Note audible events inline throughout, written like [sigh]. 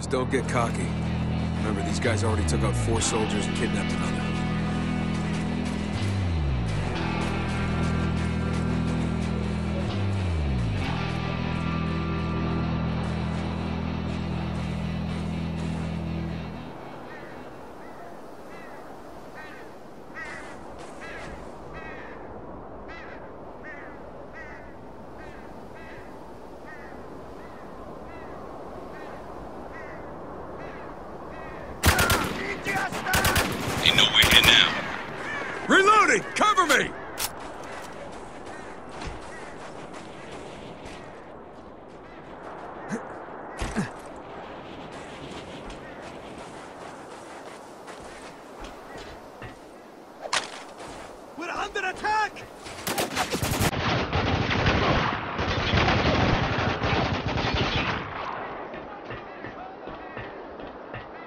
Just don't get cocky. Remember, these guys already took out four soldiers and kidnapped another. Ain't nowhere here now. Reloading! Cover me! We're under attack!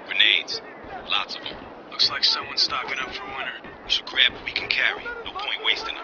Grenades? Lots of them. Looks like someone's stocking up for winter. We should grab what we can carry. No point wasting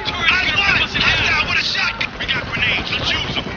them. With a shotgun! We got grenades. Let's use them.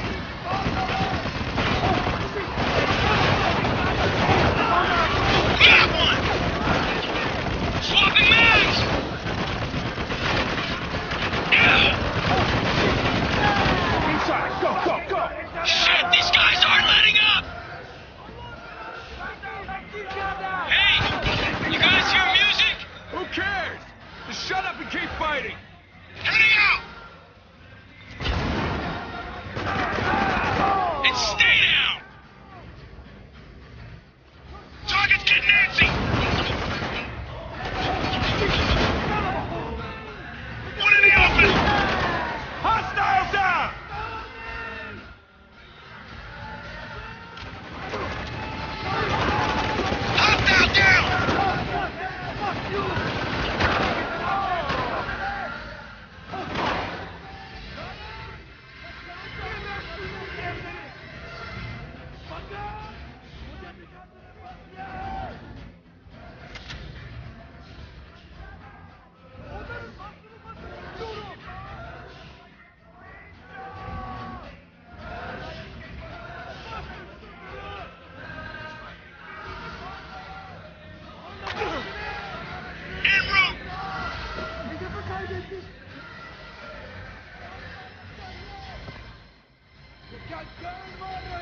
Hostile,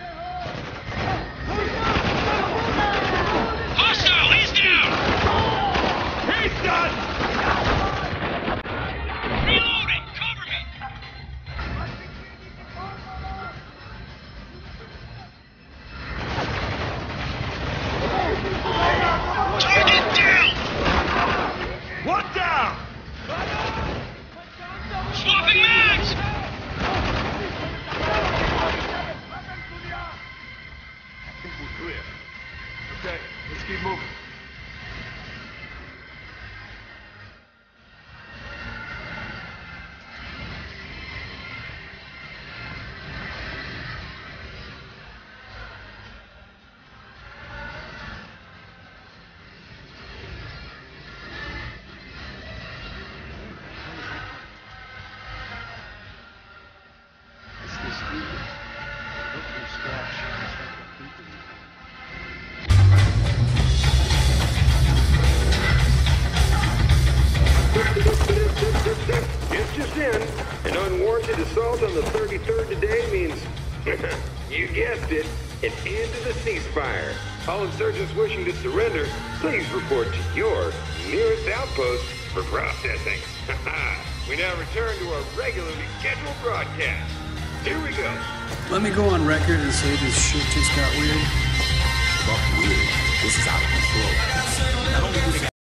It's just in. An unwarranted assault on the 33rd today means [laughs] You guessed it, an end to the ceasefire. All insurgents wishing to surrender, please report to your nearest outpost for processing. [laughs] we now return to our regularly scheduled broadcast. Here we go. Let me go on record and say this shit just got weird. Fuck weird. This is out of control. Not only do they